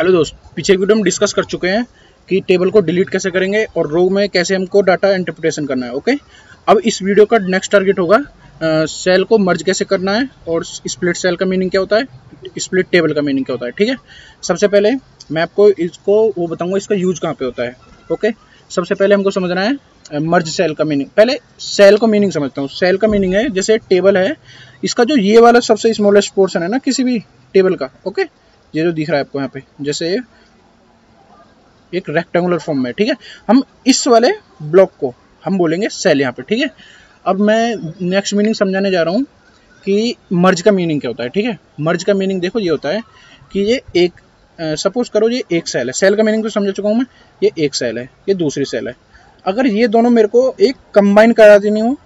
Hello दोस्त, पीछे video में डिस्कस कर चुके हैं कि टेबल को डिलीट कैसे करेंगे और रो में कैसे हमको डाटा इंटरप्रिटेशन करना है ओके अब इस वीडियो का नेक्स्ट टारगेट होगा सेल को मर्ज कैसे करना है और स्प्लिट सेल का मीनिंग क्या होता है? स्प्लिट टेबल का मीनिंग क्या होता है, ठीक है? सबसे पहले मैं आपको इसको, वो बताऊँगा इसका यूज़ कहाँ पे होता है ओके सबसे पहले हमको समझना है मर्ज सेल का मीनिंग पहले सेल को मीनिंग समझता हूँ। सेल का मीनिंग है, जैसे टेबल है, इसका जो ये वाला सबसे स्मॉलेस्ट पोर्सन है ना, किसी भी टेबल का ओके ये जो दिख रहा है आपको यहाँ पे, जैसे एक रेक्टेंगुलर फॉर्म में, ठीक है? हम इस वाले ब्लॉक को, हम बोलेंगे सेल यहाँ पे, ठीक है? अब मैं नेक्स्ट मीनिंग समझाने जा रहा हूँ कि मर्ज का मीनिंग क्या होता है, ठीक है? मर्ज का मीनिंग देखो, ये होता है कि ये एक सपोज़ करो ये एक सेल है। सेल का मीनिंग तो समझ चुका हूँ मैं, ये एक सेल है, ये दूसरी सेल है। अगर ये दोनों मेरे को एक कंबाइन करा देनी हो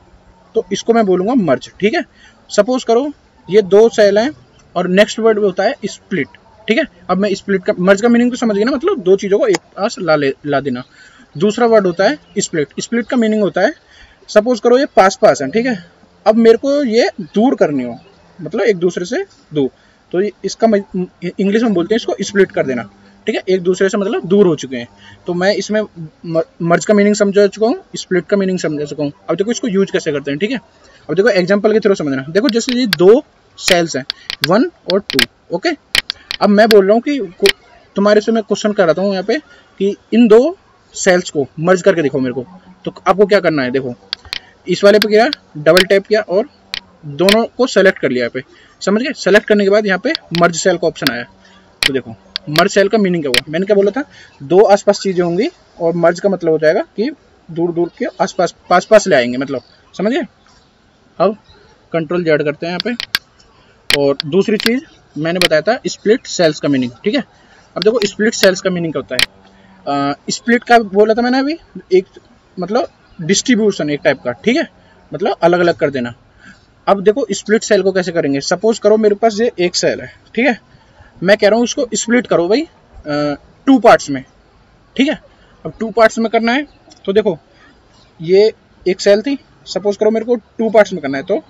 तो इसको मैं बोलूँगा मर्ज ठीक है? सपोज़ करो ये दो सेल हैं और नेक्स्ट वर्ड होता है स्प्लिट ठीक है? अब मैं स्प्लिट का मर्ज का मीनिंग तो समझ गया ना? मतलब दो चीज़ों को एक पास ला ले, ला देना। दूसरा वर्ड होता है स्प्लिट स्प्लिट का मीनिंग होता है सपोज़ करो ये पास पास है, ठीक है? अब मेरे को ये दूर करनी हो मतलब एक दूसरे से दूर। तो इसका इंग्लिश में बोलते हैं इसको स्प्लिट कर देना। ठीक है? एक दूसरे से मतलब दूर हो चुके हैं। तो मैं इसमें मर्ज का मीनिंग समझा चुका हूँ स्प्लिट का मीनिंग समझा चुका हूँ। अब देखो इसको यूज़ कैसे करते हैं, ठीक है? अब देखो एग्ज़ाम्पल के थ्रू समझना। देखो जैसे ये दो सेल्स हैं वन और टू ओके अब मैं बोल रहा हूँ कि तुम्हारे से मैं क्वेश्चन कर रहा हूँ यहाँ पे कि इन दो सेल्स को मर्ज करके देखो मेरे को। तो आपको क्या करना है? देखो, इस वाले पे किया डबल टैप किया और दोनों को सेलेक्ट कर लिया यहाँ पे। समझ गए? सेलेक्ट करने के बाद यहाँ पे मर्ज सेल का ऑप्शन आया। तो देखो मर्ज सेल का मीनिंग क्या हुआ? मैंने क्या बोला था? दो आसपास चीज़ें होंगी और मर्ज का मतलब हो जाएगा कि दूर दूर के आसपास पास पास ले आएँगे मतलब। समझ गए? अब कंट्रोल जेड करते हैं यहाँ पे। और दूसरी चीज़ मैंने बताया था स्प्लिट सेल्स का मीनिंग ठीक है? अब देखो स्प्लिट सेल्स का मीनिंग क्या होता है? स्प्लिट का बोला था मैंने अभी, एक मतलब डिस्ट्रीब्यूशन एक टाइप का, ठीक है? मतलब अलग अलग कर देना। अब देखो स्प्लिट सेल को कैसे करेंगे? सपोज़ करो मेरे पास ये एक सेल है, ठीक है? मैं कह रहा हूँ उसको स्प्लिट करो भाई टू पार्ट्स में, ठीक है? अब टू पार्ट्स में करना है तो देखो, ये एक सेल थी सपोज़ करो मेरे को टू पार्ट्स में करना है तो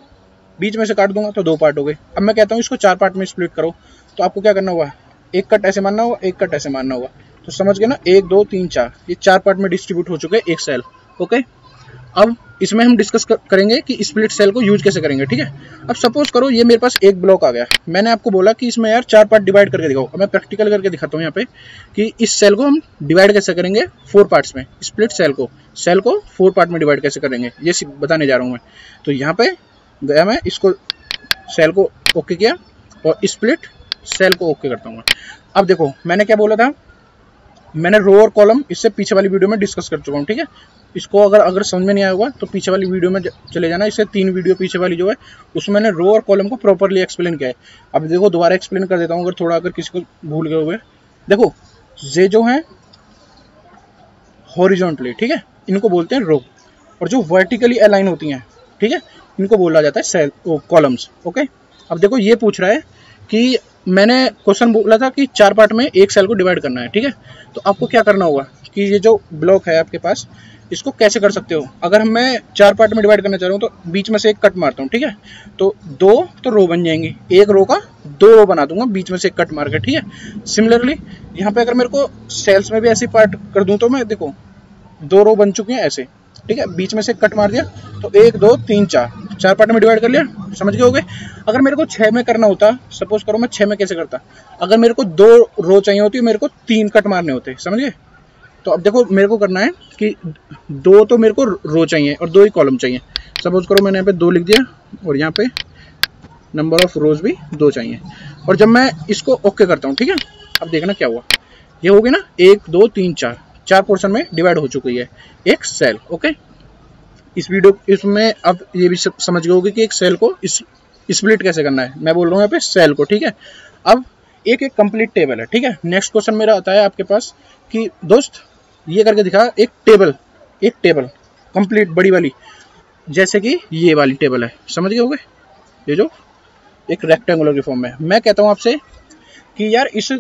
बीच में से काट दूँगा तो दो पार्ट हो गए। अब मैं कहता हूँ, इसको चार पार्ट में स्प्लिट करो। तो आपको क्या करना होगा एक कट ऐसे मानना होगा एक कट ऐसे मानना होगा तो समझ गए ना? एक, दो, तीन, चार। ये चार पार्ट में डिस्ट्रीब्यूट हो चुके हैं एक सेल ओके अब इसमें हम डिस्कस करेंगे कि स्प्लिट सेल को यूज़ कैसे करेंगे, ठीक है? अब सपोज़ करो, ये मेरे पास एक ब्लॉक आ गया। मैंने आपको बोला कि इसमें यार चार पार्ट डिवाइड करके दिखाओ। अब मैं प्रैक्टिकल करके दिखाता हूँ यहाँ पे कि इस सेल को हम डिवाइड कैसे करेंगे? फोर पार्ट्स में। स्प्लिट सेल को। सेल को फोर पार्ट में डिवाइड कैसे करेंगे? ये बताने जा रहा हूँ मैं। तो यहाँ पे गया मैं, इसको सेल को ओके किया और स्प्लिट सेल को ओके करता हूँ अब देखो, मैंने क्या बोला था? मैंने रो और कॉलम इससे पीछे वाली वीडियो में डिस्कस कर चुका हूँ, ठीक है? इसको अगर अगर समझ में नहीं आया होगा तो पीछे वाली वीडियो में चले जाना। इससे तीन वीडियो पीछे वाली जो है, उसमें मैंने रो और कॉलम को प्रॉपरली एक्सप्लेन किया है। अब देखो, दोबारा एक्सप्लेन कर देता हूँ, अगर थोड़ा अगर किसी को भूल गए हुए देखो, ये जो है हॉरिजॉन्टली ठीक है? इनको बोलते हैं रो और जो वर्टिकली अलाइन होती हैं, ठीक है? इनको बोला जाता है सेल कॉलम्स ओके अब देखो, ये पूछ रहा है कि मैंने क्वेश्चन बोला था कि चार पार्ट में एक सेल को डिवाइड करना है, ठीक है? तो आपको क्या करना होगा कि ये जो ब्लॉक है आपके पास, इसको कैसे कर सकते हो? अगर मैं चार पार्ट में डिवाइड करना चाह रहा हूँ तो बीच में से एक कट मारता हूँ, ठीक है? तो दो तो रो बन जाएँगे। एक रो का दो रो बना दूँगा, बीच में से एक कट मार के ठीक है? सिमिलरली यहाँ पे अगर मेरे को सेल्स में भी ऐसी पार्ट कर दूँ तो मैं, देखो, दो रो बन चुके हैं ऐसे। ठीक है? बीच में से कट मार दिया तो एक, दो, तीन, चार। चार पार्ट में डिवाइड कर लिया, समझ गए हो गए? अगर मेरे को छः में करना होता सपोज़ करो मैं छः में कैसे करता? अगर मेरे को दो रो चाहिए होती, मेरे को तीन कट मारने होते, समझ? गए तो अब देखो, मेरे को करना है कि दो तो मेरे को रो चाहिए और दो ही कॉलम चाहिए। सपोज़ करो मैंने यहाँ पे दो लिख दिया और यहाँ पे नंबर ऑफ़ रोज भी दो चाहिए। और जब मैं इसको ओके करता हूँ, ठीक है? अब देखना क्या हुआ। ये हो गया ना, एक, दो, तीन, चार। चार पोर्शन में डिवाइड हो चुकी है। एक सेल ओके इस वीडियो इसमें अब ये भी समझ गए होगे कि एक सेल को इस स्प्लिट कैसे करना है। मैं बोल रहा हूँ यहाँ पे सेल को, ठीक है? अब एक एक कंप्लीट टेबल है, ठीक है? नेक्स्ट क्वेश्चन मेरा आता है आपके पास कि, दोस्त, ये करके दिखा, एक टेबल एक टेबल कंप्लीट बड़ी वाली। जैसे कि ये वाली टेबल है। समझ गए होगे? ये जो एक रेक्टेंगुलर की फॉर्म में मैं कहता हूँ आपसे कि यार इस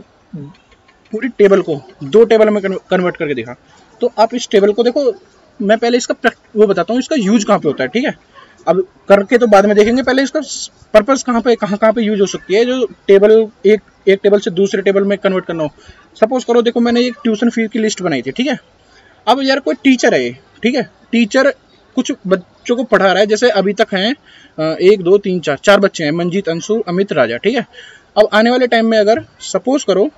पूरी टेबल को, दो टेबल में कन्वर्ट करके देखा। तो आप इस टेबल को देखो, मैं पहले इसका वो बताता हूँ, इसका यूज़ कहाँ पे होता है, ठीक है? अब करके तो बाद में देखेंगे, पहले इसका पर्पस कहाँ पे कहाँ कहाँ पे यूज़ हो सकती है, जो टेबल एक एक टेबल से दूसरे टेबल में कन्वर्ट करना हो। सपोज़ करो, देखो मैंने एक ट्यूशन फ़ीस की लिस्ट बनाई थी, ठीक है? अब यार कोई टीचर है ठीक है? टीचर कुछ बच्चों को पढ़ा रहा है, जैसे अभी तक हैं एक, दो, तीन, चार चार बच्चे हैं, मंजीत, अंशु, अमित, राजा, ठीक है? अब आने वाले टाइम में अगर सपोज़ करो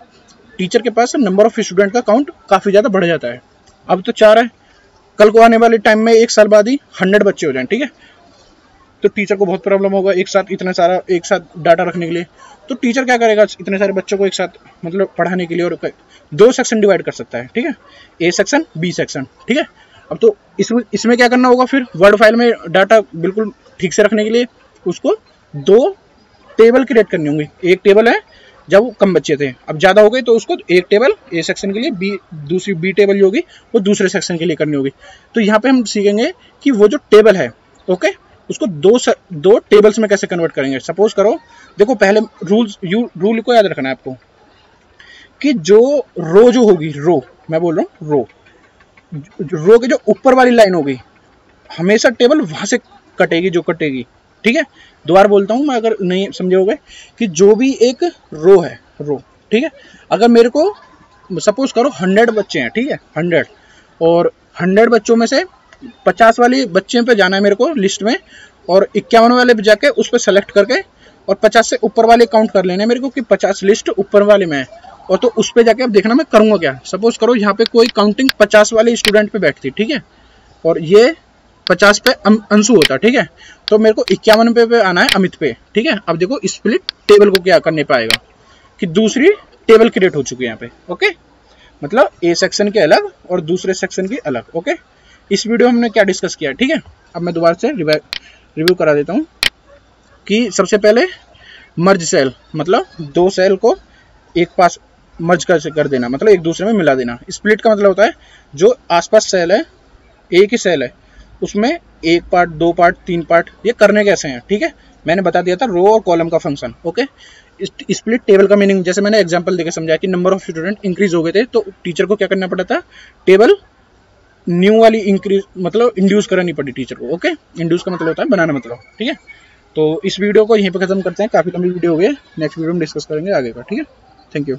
टीचर के पास नंबर ऑफ़ स्टूडेंट का काउंट काफ़ी ज़्यादा बढ़ जाता है। अब तो चार है। कल को आने वाले टाइम में एक साल बाद ही हंड्रेड बच्चे हो जाएँ, ठीक है? तो टीचर को बहुत प्रॉब्लम होगा एक साथ, इतना सारा, एक साथ डाटा रखने के लिए। तो टीचर क्या करेगा इतने सारे बच्चों को एक साथ मतलब पढ़ाने के लिए और दो सेक्शन डिवाइड कर सकता है, ठीक है? ए सेक्शन बी सेक्शन ठीक है? अब तो इसमें इसमें क्या करना होगा फिर? वर्ड फ़ाइल में डाटा बिल्कुल ठीक से रखने के लिए उसको दो टेबल क्रिएट करनी होंगी। एक टेबल है जब वो कम बच्चे थे। अब ज़्यादा हो गए तो उसको एक टेबल, ए सेक्शन के लिए, बी, दूसरी बी टेबल होगी, वो दूसरे सेक्शन के लिए करनी होगी। तो यहाँ पे हम सीखेंगे कि वो जो टेबल है ओके उसको दो दो टेबल्स में कैसे कन्वर्ट करेंगे। सपोज़ करो, देखो पहले रूल्स यू रूल को याद रखना है आपको, कि जो रो जो होगी रो मैं बोल रहा हूँ रो रो के जो ऊपर वाली लाइन होगी, हमेशा टेबल वहाँ से कटेगी जो कटेगी। ठीक है? दोबारा बोलता हूँ मैं, अगर नहीं समझे कि जो भी एक रो है, रो, ठीक है? अगर मेरे को सपोज़ करो हंड्रेड बच्चे हैं, ठीक है? हंड्रेड और हंड्रेड बच्चों में से पचास वाली बच्चे पे जाना है मेरे को लिस्ट में, और इक्यावन वाले पे जाके उस पर सेलेक्ट करके और पचास से ऊपर वाले काउंट कर लेने मेरे को कि पचास लिस्ट ऊपर वाले में है। और तो उस पर जाके अब देखना मैं करूँगा क्या? सपोज़ करो यहाँ पे कोई काउंटिंग पचास वाले स्टूडेंट पे बैठती, ठीक है? और ये पचास पे अंशु होता ठीक है? तो मेरे को इक्यावन पे, पे आना है अमित पे ठीक है? अब देखो स्प्लिट टेबल को क्या करने पाएगा? कि दूसरी टेबल क्रिएट हो चुकी है यहाँ पे ओके मतलब ए सेक्शन के अलग और दूसरे सेक्शन की अलग ओके इस वीडियो में हमने क्या डिस्कस किया ठीक है? अब मैं दोबारा से रिव्यू करा देता हूँ कि सबसे पहले मर्ज सेल मतलब दो सेल को एक पास मर्ज कर कर देना मतलब एक दूसरे में मिला देना। स्प्लिट का मतलब होता है जो आसपास सेल है एक ही सेल है उसमें एक पार्ट दो पार्ट तीन पार्ट ये करने कैसे हैं? ठीक है? मैंने बता दिया था रो और कॉलम का फ़ंक्शन ओके स्प्लिट टेबल का मीनिंग जैसे मैंने एग्ज़ाम्पल देकर समझाया कि नंबर ऑफ़ स्टूडेंट इंक्रीज हो गए थे तो टीचर को क्या करना पड़ा था? टेबल न्यू वाली इंक्रीज मतलब इंड्यूस करनी पड़ी टीचर को ओके इंड्यूस का मतलब होता है बनाना मतलब ठीक है? तो इस वीडियो को यहीं पर खत्म करते हैं, काफ़ी लंबी वीडियो हो गई नेक्स्ट वीडियो में डिस्कस करेंगे आगे का, ठीक है? Thank you